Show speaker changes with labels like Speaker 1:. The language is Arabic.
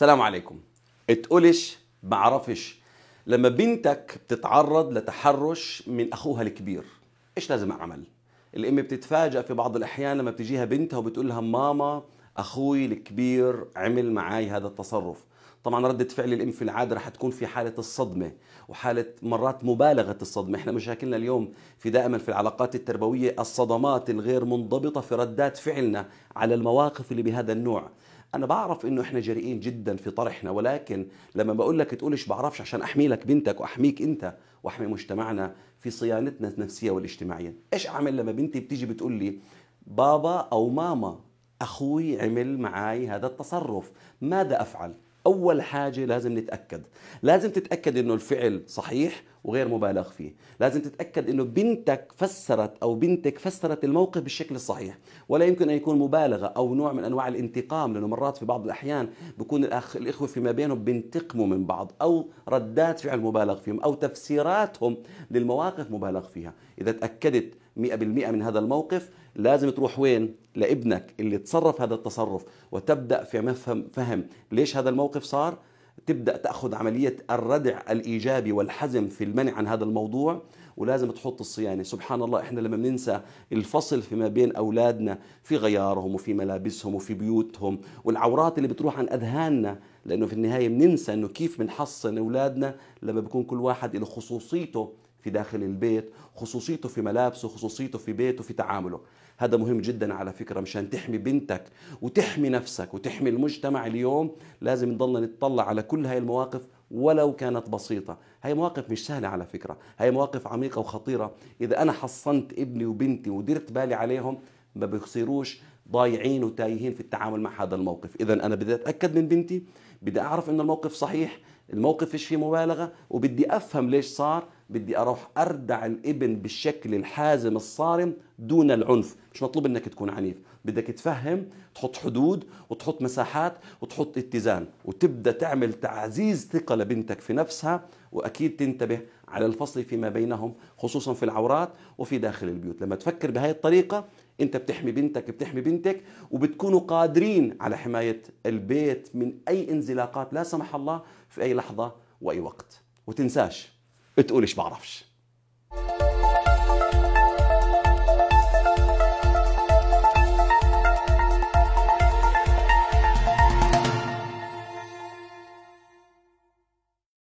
Speaker 1: السلام عليكم. تقولش بعرفش. لما بنتك بتتعرض لتحرش من أخوها الكبير إيش لازم أعمل؟ الأم بتتفاجأ في بعض الأحيان لما بتجيها بنتها وبتقول لها ماما أخوي الكبير عمل معي هذا التصرف. طبعا ردة فعل الأم في العادة رح تكون في حالة الصدمة وحالة مرات مبالغة الصدمة. إحنا مشاكلنا اليوم في دائما في العلاقات التربوية الصدمات الغير منضبطة في ردات فعلنا على المواقف اللي بهذا النوع. أنا بعرف إنه إحنا جريئين جدا في طرحنا ولكن لما بقول لك تقولش بعرفش عشان أحمي لك بنتك وأحميك أنت وأحمي مجتمعنا في صيانتنا النفسية والاجتماعية. إيش أعمل لما بنتي بتيجي بتقول لي بابا أو ماما أخوي عمل معي هذا التصرف؟ ماذا أفعل؟ أول حاجة لازم نتأكد. لازم تتأكد إنه الفعل صحيح وغير مبالغ فيه. لازم تتأكد إنه بنتك فسرت أو بنتك فسرت الموقف بالشكل الصحيح. ولا يمكن أن يكون مبالغة أو نوع من أنواع الانتقام لأنه مرات في بعض الأحيان بكون الاخ الإخوة فيما بينهم بينتقموا من بعض أو ردات فعل مبالغ فيهم أو تفسيراتهم للمواقف مبالغ فيها. إذا تأكدت 100% من هذا الموقف لازم تروح وين؟ لابنك اللي تصرف هذا التصرف وتبدأ في مفهم فهم ليش هذا الموقف صار؟ تبدأ تأخذ عملية الردع الايجابي والحزم في المنع عن هذا الموضوع ولازم تحط الصيانة. سبحان الله إحنا لما بننسى الفصل فيما بين أولادنا في غيارهم وفي ملابسهم وفي بيوتهم والعورات اللي بتروح عن أذهاننا لأنه في النهاية بننسى إنه كيف بنحصن أولادنا لما بيكون كل واحد له خصوصيته في داخل البيت خصوصيته في ملابسه خصوصيته في بيته في تعامله. هذا مهم جدا على فكرة مشان تحمي بنتك وتحمي نفسك وتحمي المجتمع اليوم لازم نضلنا نتطلع على كل هاي المواقف ولو كانت بسيطة. هاي مواقف مش سهلة على فكرة. هاي مواقف عميقة وخطيرة. إذا أنا حصنت ابني وبنتي ودرت بالي عليهم ما بيصيروش ضايعين وتايهين في التعامل مع هذا الموقف. إذا أنا بدي أتأكد من بنتي بدي أعرف إنه الموقف صحيح الموقف فيش فيه مبالغة؟ وبدي أفهم ليش صار بدي أروح أردع الإبن بالشكل الحازم الصارم دون العنف. مش مطلوب إنك تكون عنيف. بدك تفهم تحط حدود وتحط مساحات وتحط اتزان وتبدأ تعمل تعزيز ثقة لبنتك في نفسها وأكيد تنتبه على الفصل فيما بينهم خصوصا في العورات وفي داخل البيوت. لما تفكر بهاي الطريقة انت بتحمي بنتك بتحمي بنتك وبتكونوا قادرين على حماية البيت من أي انزلاقات لا سمح الله في أي لحظة وأي وقت. وتنساش. تقولش بعرفش.